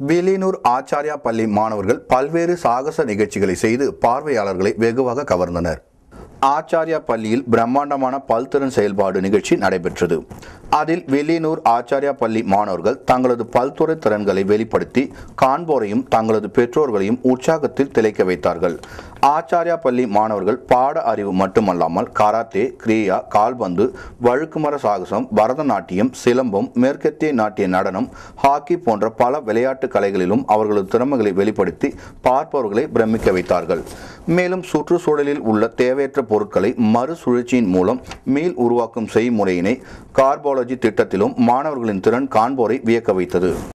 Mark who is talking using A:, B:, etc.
A: வில்லியனூர் ஆச்சாரியா பள்ளி மாணவர்கள் பல்வேறு சாகச நிகழ்ச்சிகளை செய்து பார்வையாளர்களை வெகுவாக கவர்ந்தனர். ஆச்சாரியா பள்ளியில் பிரம்மாண்டமான பல்திறன் செயல்பாடு நிகழ்ச்சி நடைபெற்றது. அதில் வெளியனூர் ஆச்சாரியா பள்ளி மாணவர்கள் தங்களது பல்துறை திறன்களை வெளிப்படுத்தி காண்போரையும் தங்களது பெற்றோர்களையும் உற்சாகத்தில் திளைக்க வைத்தார்கள். ஆச்சாரியா பள்ளி மாணவர்கள் பாட அறிவு மட்டுமல்லாமல் கராத்தே கிரியா கால்பந்து வழுக்குமர சாகசம் பரதநாட்டியம் சிலம்பம் மேற்கத்திய நாட்டிய நடனம் ஹாக்கி போன்ற பல விளையாட்டு கலைகளிலும் அவர்களது திறமைகளை வெளிப்படுத்தி பார்ப்பவர்களை பிரமிக்க வைத்தார்கள். மேலும் சுற்றுச்சூழலில் உள்ள தேவையற்ற பொருட்களை மறுசுழற்சியின் மூலம் மீள் உருவாக்கும் செய்முறையினை கார்பாலஜி திட்டத்திலும் மாணவர்களின் திறன் காண்போரை வியக்க வைத்தது.